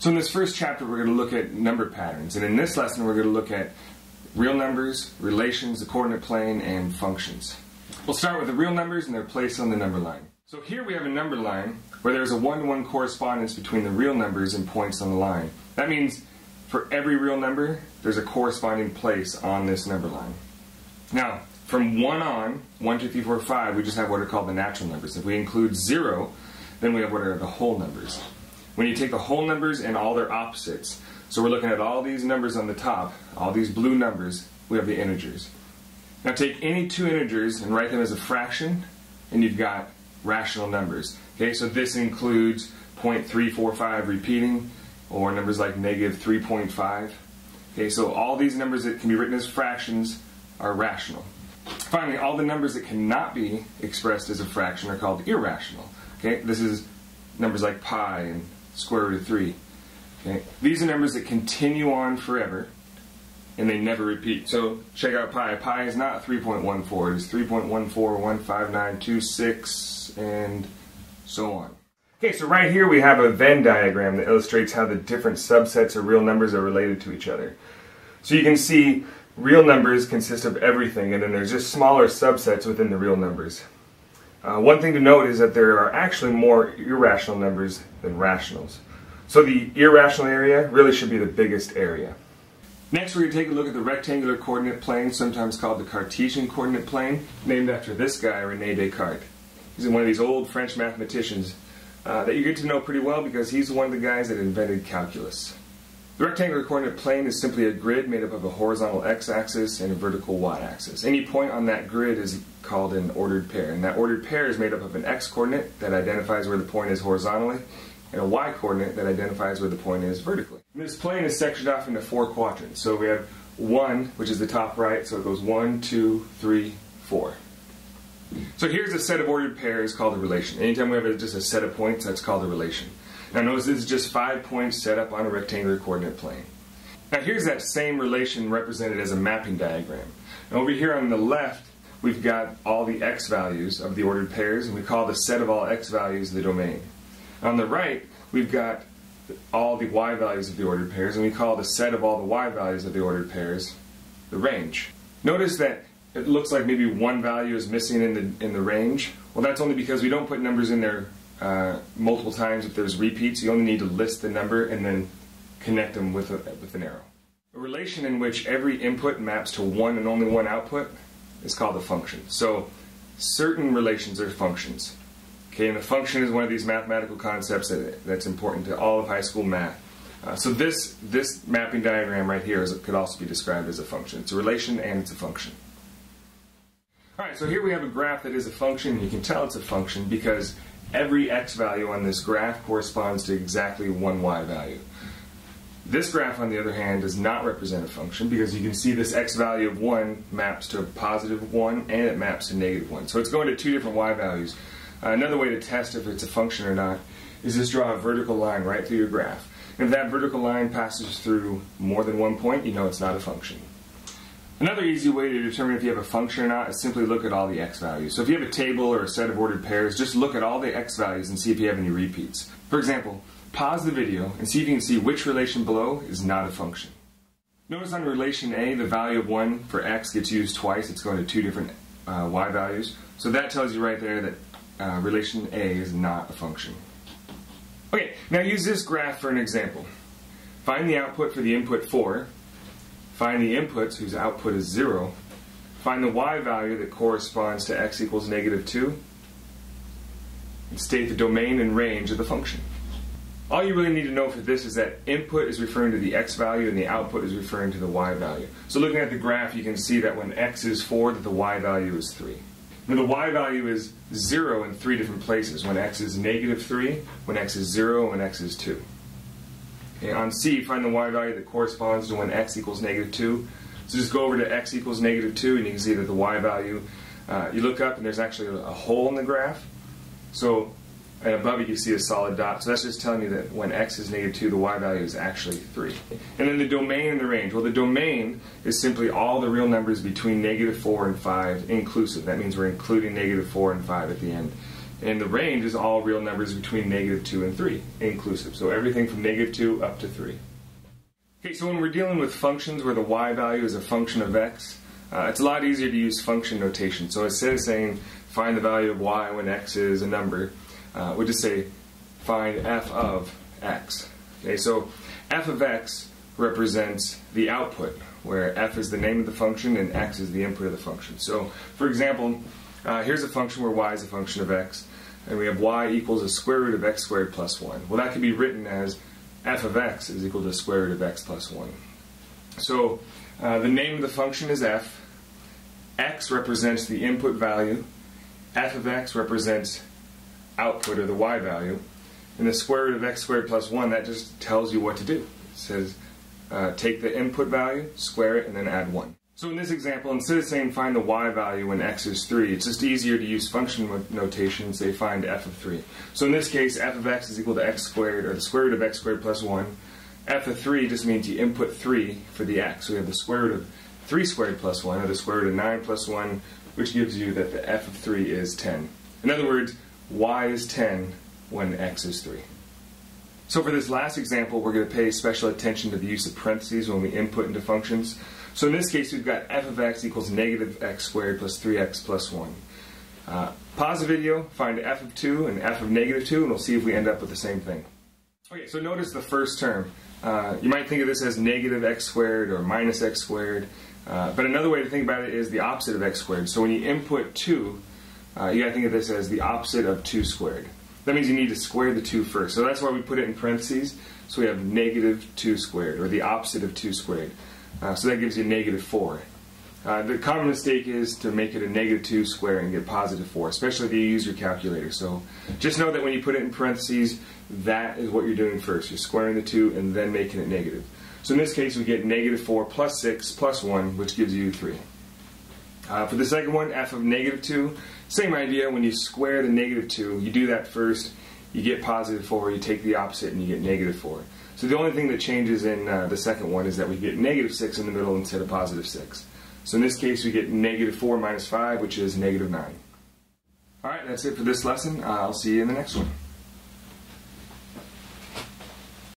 So in this first chapter, we're going to look at number patterns. And in this lesson, we're going to look at real numbers, relations, the coordinate plane, and functions. We'll start with the real numbers and their place on the number line. So here we have a number line where there's a one-to-one correspondence between the real numbers and points on the line. That means for every real number, there's a corresponding place on this number line. Now, from 1 on, 1, 2, 3, 4, 5, we just have what are called the natural numbers. If we include 0, then we have what are the whole numbers. When you take the whole numbers and all their opposites, so we're looking at all these numbers on the top, all these blue numbers, we have the integers. Now take any two integers and write them as a fraction, and you've got rational numbers. Okay, so this includes 0.345 repeating, or numbers like negative 3.5. Okay, so all these numbers that can be written as fractions are rational. Finally, all the numbers that cannot be expressed as a fraction are called irrational. Okay, this is numbers like pi and square root of 3. Okay, these are numbers that continue on forever and they never repeat. So check out pi. Pi is not 3.14, it is 3.14159226 and so on. Okay, so right here we have a Venn diagram that illustrates how the different subsets of real numbers are related to each other. So you can see real numbers consist of everything, and then there's just smaller subsets within the real numbers. Uh, one thing to note is that there are actually more irrational numbers than rationals. So the irrational area really should be the biggest area. Next we're going to take a look at the rectangular coordinate plane, sometimes called the Cartesian coordinate plane, named after this guy, Rene Descartes. He's one of these old French mathematicians uh, that you get to know pretty well because he's one of the guys that invented calculus. The rectangular coordinate plane is simply a grid made up of a horizontal x-axis and a vertical y-axis. Any point on that grid is called an ordered pair, and that ordered pair is made up of an x-coordinate that identifies where the point is horizontally, and a y-coordinate that identifies where the point is vertically. And this plane is sectioned off into four quadrants. So we have 1, which is the top right, so it goes one, two, three, four. So here's a set of ordered pairs called a relation. Anytime we have just a set of points, that's called a relation. Now notice this is just five points set up on a rectangular coordinate plane. Now here's that same relation represented as a mapping diagram. And over here on the left, we've got all the x values of the ordered pairs, and we call the set of all x values the domain. On the right, we've got all the y values of the ordered pairs, and we call the set of all the y values of the ordered pairs the range. Notice that it looks like maybe one value is missing in the, in the range. Well, that's only because we don't put numbers in there uh, multiple times if there's repeats. You only need to list the number and then connect them with, a, with an arrow. A relation in which every input maps to one and only one output is called a function. So certain relations are functions. Okay, and a function is one of these mathematical concepts that, that's important to all of high school math. Uh, so this, this mapping diagram right here is, could also be described as a function. It's a relation and it's a function. Alright, so here we have a graph that is a function. You can tell it's a function because every x value on this graph corresponds to exactly one y value. This graph, on the other hand, does not represent a function because you can see this x value of 1 maps to a positive 1 and it maps to negative 1. So it's going to two different y values. Uh, another way to test if it's a function or not is just draw a vertical line right through your graph. And if that vertical line passes through more than one point, you know it's not a function. Another easy way to determine if you have a function or not is simply look at all the x values. So if you have a table or a set of ordered pairs, just look at all the x values and see if you have any repeats. For example, pause the video and see if you can see which relation below is not a function. Notice on relation A, the value of 1 for x gets used twice. It's going to two different uh, y values. So that tells you right there that uh, relation A is not a function. Okay, now use this graph for an example. Find the output for the input 4, Find the inputs whose output is 0. Find the y value that corresponds to x equals negative 2. And state the domain and range of the function. All you really need to know for this is that input is referring to the x value and the output is referring to the y value. So looking at the graph, you can see that when x is 4, that the y value is 3. Now the y value is 0 in three different places. When x is negative 3, when x is 0, and when x is 2. Okay, on C, find the y value that corresponds to when x equals negative 2. So just go over to x equals negative 2 and you can see that the y value, uh, you look up and there's actually a, a hole in the graph. So and above it you see a solid dot. So that's just telling you that when x is negative 2, the y value is actually 3. And then the domain and the range. Well, the domain is simply all the real numbers between negative 4 and 5 inclusive. That means we're including negative 4 and 5 at the end. And the range is all real numbers between negative 2 and 3, inclusive. So everything from negative 2 up to 3. Okay, so when we're dealing with functions where the y value is a function of x, uh, it's a lot easier to use function notation. So instead of saying find the value of y when x is a number, uh, we just say find f of x. Okay, so f of x represents the output, where f is the name of the function and x is the input of the function. So, for example, uh, here's a function where y is a function of x, and we have y equals the square root of x squared plus 1. Well, that can be written as f of x is equal to square root of x plus 1. So uh, the name of the function is f. x represents the input value. f of x represents output or the y value. And the square root of x squared plus 1, that just tells you what to do. It says uh, take the input value, square it, and then add 1. So in this example, instead of saying find the y value when x is 3, it's just easier to use function notation say find f of 3. So in this case, f of x is equal to x squared, or the square root of x squared plus 1. f of 3 just means you input 3 for the x. So we have the square root of 3 squared plus 1, or the square root of 9 plus 1, which gives you that the f of 3 is 10. In other words, y is 10 when x is 3. So for this last example, we're going to pay special attention to the use of parentheses when we input into functions. So in this case, we've got f of x equals negative x squared plus 3x plus 1. Uh, pause the video, find f of 2 and f of negative 2, and we'll see if we end up with the same thing. Okay, so notice the first term. Uh, you might think of this as negative x squared or minus x squared, uh, but another way to think about it is the opposite of x squared. So when you input 2, uh, you gotta think of this as the opposite of 2 squared. That means you need to square the 2 first. So that's why we put it in parentheses. So we have negative 2 squared, or the opposite of 2 squared. Uh, so that gives you negative 4. Uh, the common mistake is to make it a negative 2 square and get positive 4, especially if you use your calculator. So just know that when you put it in parentheses, that is what you're doing first. You're squaring the 2 and then making it negative. So in this case, we get negative 4 plus 6 plus 1, which gives you 3. Uh, for the second one, f of negative 2, same idea. When you square the negative 2, you do that first, you get positive 4, you take the opposite, and you get negative 4. So the only thing that changes in uh, the second one is that we get negative 6 in the middle instead of positive 6. So in this case, we get negative 4 minus 5, which is negative 9. Alright, that's it for this lesson. Uh, I'll see you in the next one.